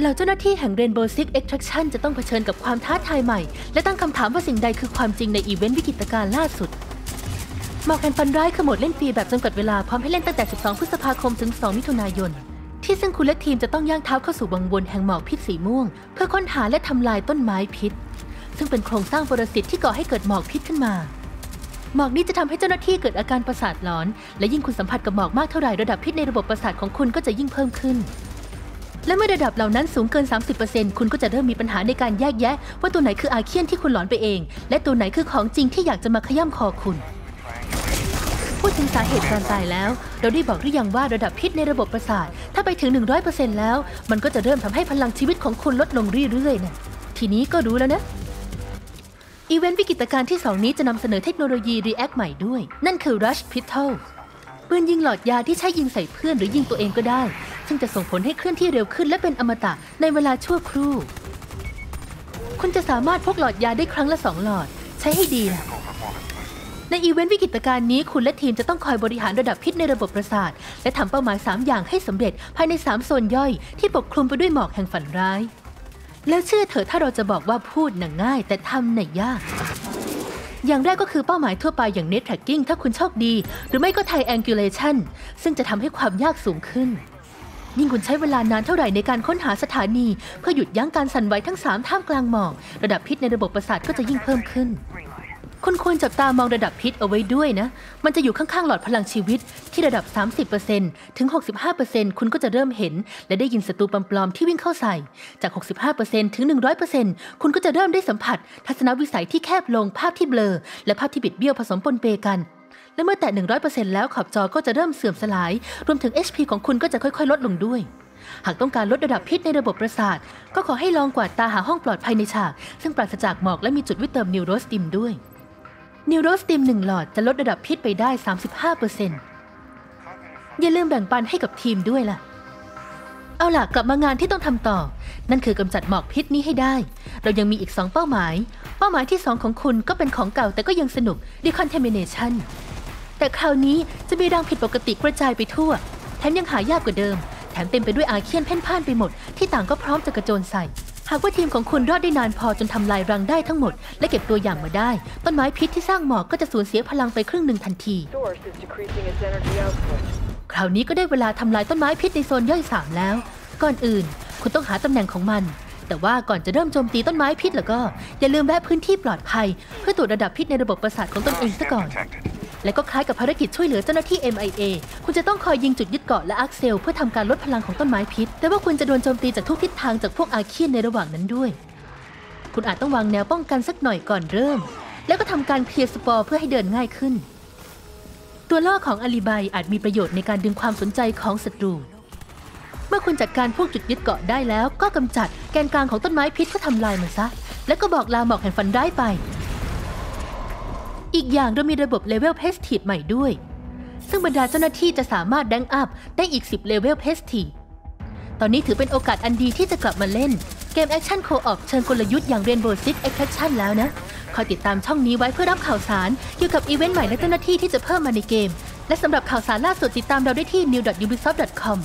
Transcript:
เหล่าเจ้าหน้าที่แห่ง Rainbow Six Extraction จะต้องเผชิญกับความท้าทายใหม่ และตั้งคำถามว่าสิ่งใดคือความจริงในอีเวนต์วิกฤตการณ์ล่าสุดมอกแห่งฟันร้ายคือโหมดเล่นฟรีแบบจำกัดเวลา พร้อมให้เล่นตั้งแต่ 12 พฤษภาคมถึง 2 มิถุนายน ที่ซึ่งคุณและทีมจะต้องย่างเท้าเข้าสู่วังวนแห่งหมอกพิษสีม่วง เพื่อค้นหาและทำลายต้นไม้พิษ ซึ่งเป็นโครงสร้างปรสิตที่ก่อให้เกิดหมอกพิษขึ้นมาหมอกนี้จะทำให้เจ้าหน้าที่เกิดอาการประสาทหลอน และยิ่งคุณสัมผัสกับหมอกมากเท่าไหร่ระดับพิษในระบบประสาทของคุณก็จะยิ่งเพิ่มขึ้น และเมื่อระดับเหล่านั้นสูงเกิน 30%คุณก็จะเริ่มมีปัญหาในการแยกแยะ ว่าตัวไหนคืออาเคียนที่คุณหลอนไปเอง และตัวไหนคือของจริงที่อยากจะมาขย้ำคอคุณ พูดถึงสาเหตุการตายแล้ว เราได้บอกหรือยังว่าระดับพิษในระบบประสาท ถ้าไปถึง 100%แล้ว มันก็จะเริ่มทำให้พลังชีวิตของคุณลดลงเรื่อยๆนะทีนี้ก็รู้แล้วนะอีเวนต์วิกฤตการณ์ที่ 2 นี้จะนำเสนอเทคโนโลยี React ใหม่ด้วย นั่นคือ Rush Pistol ปืนยิงหลอดยาที่ใช้ยิงใส่เพื่อนหรือยิงตัวเองก็ได้ ซึ่งจะส่งผลให้เคลื่อนที่เร็วขึ้นและเป็นอมตะในเวลาชั่วครู่ คุณจะสามารถพกหลอดยาได้ครั้งละสองหลอด ใช้ให้ดีนะในอีเวนต์วิกฤตการณ์นี้คุณและทีมจะต้องคอยบริหารระดับพิษในระบบประสาท และทำเป้าหมาย 3 อย่างให้สำเร็จภายใน 3 โซนย่อย ที่ปกคลุมไปด้วยหมอกแห่งฝันร้าย แล้วเชื่อเถอะถ้าเราจะบอกว่าพูดน่ะง่าย แต่ทำน่ะยาก อย่างแรกก็คือเป้าหมายทั่วไปอย่าง Net Tracking ถ้าคุณโชคดี หรือไม่ก็ Triangulation ซึ่งจะทำให้ความยากสูงขึ้น ยิ่งคุณใช้เวลานานเท่าไหร่ในการค้นหาสถานี เพื่อหยุดยั้งการสั่นไหวทั้ง 3 ท่ามกลางหมอก ระดับพิษในระบบประสาทก็จะยิ่งเพิ่มขึ้น คุณควรจับตามองระดับพิษเอาไว้ด้วยนะ มันจะอยู่ข้างๆ หลอดพลังชีวิตที่ระดับ 30%ถึง 65%คุณก็จะเริ่มเห็น และได้ยินศัตรูปลอมๆที่วิ่งเข้าใส่ จาก 65%ถึง 100%คุณก็จะเริ่มได้สัมผัส ทัศนวิสัยที่แคบลง ภาพที่เบลอ และภาพที่บิดเบี้ยวผสมปนเปกันและเมื่อแตะ 100%แล้วขอบจอก็จะเริ่มเสื่อมสลาย รวมถึง HP ของคุณก็จะค่อยๆ ลดลงด้วย หากต้องการลดระดับพิษในระบบประสาท ก็ขอให้ลองกวาดตาหาห้องปลอดภัยในฉาก ซึ่งปราศจากหมอกและมีจุดวิเติมนิวโรสติมด้วย นิวโรสติม1หลอดจะลดระดับพิษไปได้ 35%อย่าลืมแบ่งปันให้กับทีมด้วยล่ะ เอาล่ะ กลับมางานที่ต้องทำต่อ นั่นคือกำจัดหมอกพิษนี้ให้ได้ เรายังมีอีก2เป้าหมาย เป้าหมายที่2ของคุณก็เป็นของเก่าแต่ก็ยังสนุก decontamination แต่คราวนี้จะมีรังผิดปกติกระจายไปทั่ว แถมยังหายากกว่าเดิม แถมเต็มไปด้วยอาเคียนเพ่นพ่านไปหมด ที่ต่างก็พร้อมจะกระโจนใส่ หากว่าทีมของคุณรอดได้นานพอจนทำลายรังได้ทั้งหมด และเก็บตัวอย่างมาได้ ต้นไม้พิษที่สร้างหมอกก็จะสูญเสียพลังไปครึ่งหนึ่งทันที คราวนี้ก็ได้เวลาทำลายต้นไม้พิษในโซนย่อยสามแล้ว ก่อนอื่น คุณต้องหาตำแหน่งของมัน แต่ว่าก่อนจะเริ่มโจมตีต้นไม้พิษแล้วก็ อย่าลืมแวะพื้นที่ปลอดภัย เพื่อตรวจระดับพิษในระบบประสาทของตนเองซะก่อน และก็คล้ายกับภารกิจช่วยเหลือเจ้าหน้าที่ MIA คุณจะต้องคอยยิงจุดยึดเกาะและ arc cell เพื่อทำการลดพลังของต้นไม้พิษ แต่ว่าคุณจะโดนโจมตีจากทุกทิศทางจากพวกอาเคียนในระหว่างนั้นด้วย คุณอาจต้องวางแนวป้องกันสักหน่อยก่อนเริ่ม แล้วก็ทำการเคลียร์สปอร์เพื่อให้เดินง่ายขึ้น ตัวล่อของ Alibi อาจมีประโยชน์ในการดึงความสนใจของศัตรู เมื่อคุณจัดการพวกจุดยึดเกาะได้แล้ว ก็กำจัดแกนกลางของต้นไม้พิษเพื่อทำลายมันซะ แล้วก็บอกลาหมอกแห่งฝันร้ายไป อีกอย่างเรามีระบบ level prestige ใหม่ด้วย ซึ่งบรรดาเจ้าหน้าที่จะสามารถ rank up ได้อีก 10 level prestige ตอนนี้ถือเป็นโอกาสอันดีที่จะกลับมาเล่น เกม action co-op เชิงกลยุทธ์อย่าง Rainbow Six Extraction แล้วนะ คอยติดตามช่องนี้ไว้เพื่อรับข่าวสาร เกี่ยวกับอีเวนต์ใหม่และเจ้าหน้าที่ที่จะเพิ่มมาในเกม และสำหรับข่าวสารล่าสุดติดตามเราได้ที่ new.ubisoft.com